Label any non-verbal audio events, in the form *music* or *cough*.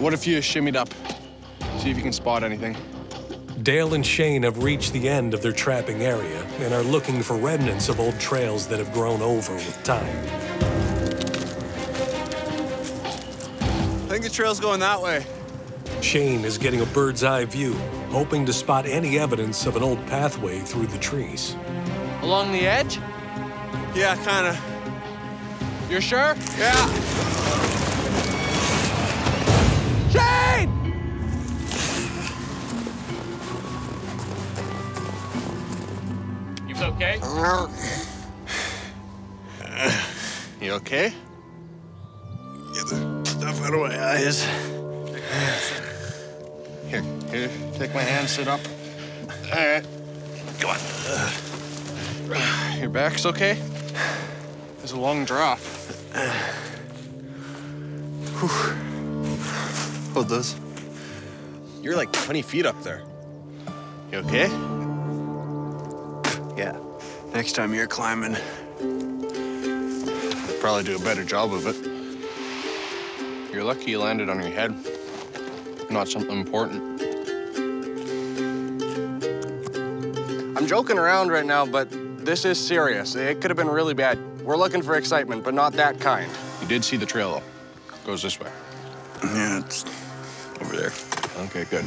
What if you shimmied up? See if you can spot anything. Dale and Shane have reached the end of their trapping area and are looking for remnants of old trails that have grown over with time. I think the trail's going that way. Shane is getting a bird's eye view, hoping to spot any evidence of an old pathway through the trees. Along the edge? Yeah, kinda. You're sure? Yeah. You okay? *sighs* You okay? Get the stuff out of my eyes. Here, here, take my hand, sit up. All right. Come on. Your back's okay? It's a long drop. Hold those. You're like 20 feet up there. You okay? Yeah. Next time you're climbing. Probably do a better job of it. You're lucky you landed on your head. Not something important. I'm joking around right now, but this is serious. It could have been really bad. We're looking for excitement, but not that kind. You did see the trail, though. It Goes this way. Yeah, it's over there. Okay, good.